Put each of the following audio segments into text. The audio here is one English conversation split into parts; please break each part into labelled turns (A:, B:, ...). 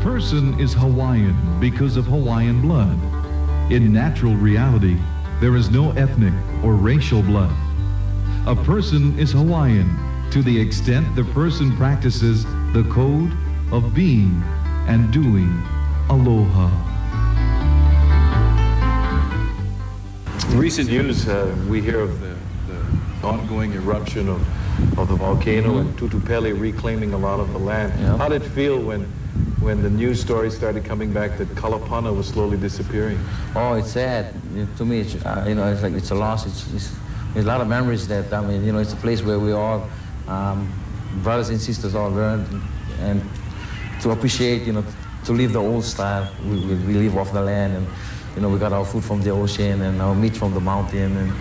A: person is Hawaiian because of Hawaiian blood. In natural reality, there is no ethnic or racial blood. A person is Hawaiian to the extent the person practices the code of being and doing aloha.
B: In recent news, uh, we hear of the, the ongoing eruption of, of the volcano and Tutu Pele reclaiming a lot of the land.
C: Yeah.
B: How did it feel when, when the news stories started coming back that Kalapana was slowly disappearing?
C: Oh, it's sad. To me, it's, uh, you know, it's like it's a loss. It's, it's, a lot of memories that, I mean, you know, it's a place where we all, um, brothers and sisters all learned and to appreciate, you know, to live the old style. We, we, we live off the land and, you know, we got our food from the ocean and our meat from the mountain and,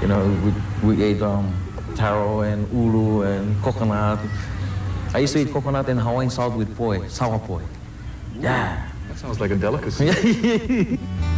C: you know, we, we ate um, taro and ulu and coconut. I used to eat coconut and Hawaiian salt with poi, sour poi. Yeah.
B: That sounds like a delicacy.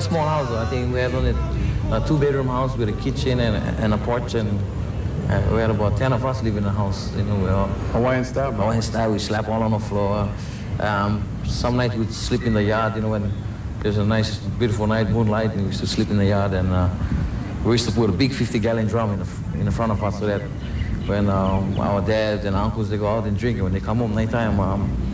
C: a small house. I think we had only a two-bedroom house with a kitchen and, and a porch, and uh, we had about ten of us living in the house. You know, we all
B: Hawaiian style.
C: in style. We slept all on the floor. Um, some nights we'd sleep in the yard. You know, when there's a nice, beautiful night, moonlight, and we used to sleep in the yard. And uh, we used to put a big 50-gallon drum in the in the front of us so that when um, our dads and uncles they go out and drink, and when they come home nighttime. Um,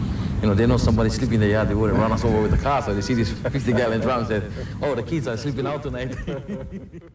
C: you know, they know somebody sleeping in the yard, they wouldn't run us over with the car, so they see these 50 gallon drums that, oh, the kids are sleeping out tonight.